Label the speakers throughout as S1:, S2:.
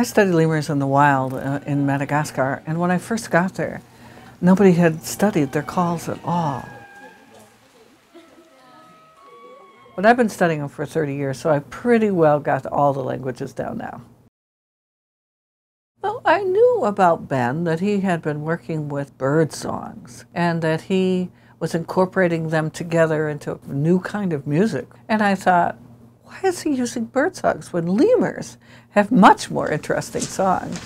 S1: I studied lemurs in the wild uh, in Madagascar, and when I first got there, nobody had studied their calls at all. But I've been studying them for 30 years, so I pretty well got all the languages down now. Well, I knew about Ben that he had been working with bird songs and that he was incorporating them together into a new kind of music. And I thought, why is he using bird songs when lemurs have much more interesting songs?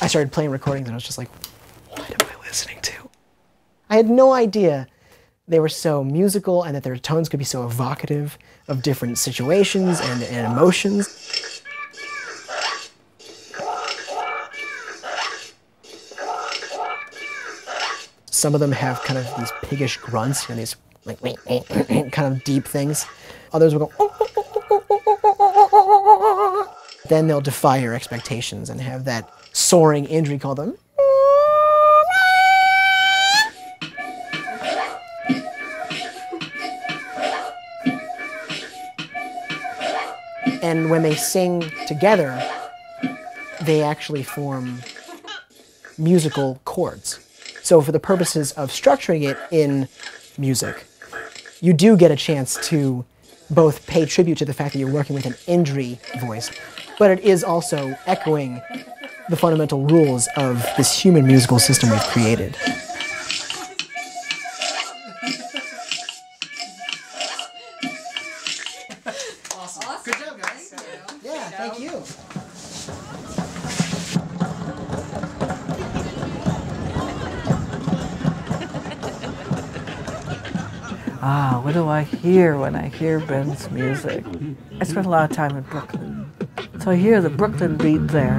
S2: I started playing recordings and I was just like, what am I listening to? I had no idea they were so musical and that their tones could be so evocative of different situations and, and emotions. Some of them have kind of these piggish grunts, know, these like kind of deep things. Others will go. Then they'll defy your expectations and have that soaring indri called them. And when they sing together, they actually form musical chords. So for the purposes of structuring it in music, you do get a chance to both pay tribute to the fact that you're working with an indri voice, but it is also echoing the fundamental rules of this human musical system we've created.
S3: Awesome. Good job, guys.
S2: Yeah, thank you.
S1: Ah, what do I hear when I hear Ben's music? I spent a lot of time in Brooklyn. So I hear the Brooklyn beat there.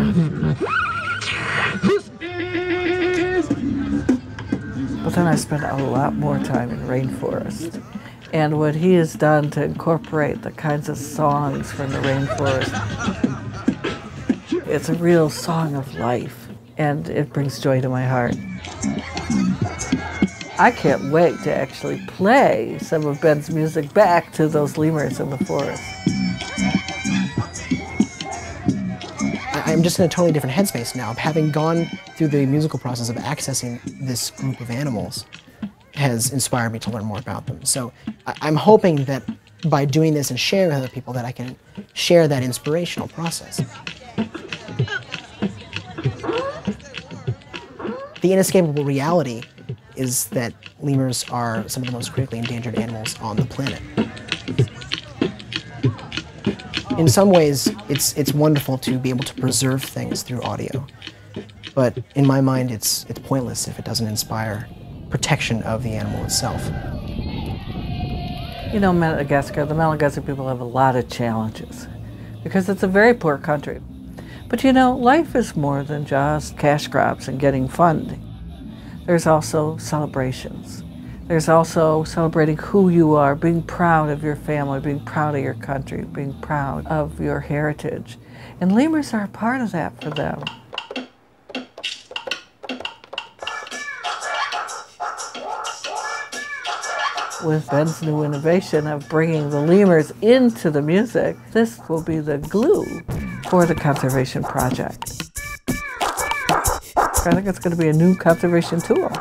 S1: But then I spent a lot more time in rainforest. And what he has done to incorporate the kinds of songs from the rainforest, it's a real song of life, and it brings joy to my heart. I can't wait to actually play some of Ben's music back to those lemurs in the forest.
S2: I'm just in a totally different headspace now. Having gone through the musical process of accessing this group of animals has inspired me to learn more about them. So I'm hoping that by doing this and sharing with other people that I can share that inspirational process. The inescapable reality is that lemurs are some of the most critically endangered animals on the planet. In some ways, it's, it's wonderful to be able to preserve things through audio. But in my mind, it's, it's pointless if it doesn't inspire protection of the animal itself.
S1: You know, Madagascar, the Malagasy people have a lot of challenges because it's a very poor country. But you know, life is more than just cash crops and getting funding. There's also celebrations. There's also celebrating who you are, being proud of your family, being proud of your country, being proud of your heritage. And lemurs are a part of that for them. With Ben's new innovation of bringing the lemurs into the music, this will be the glue for the conservation project. I think it's going to be a new conservation tool.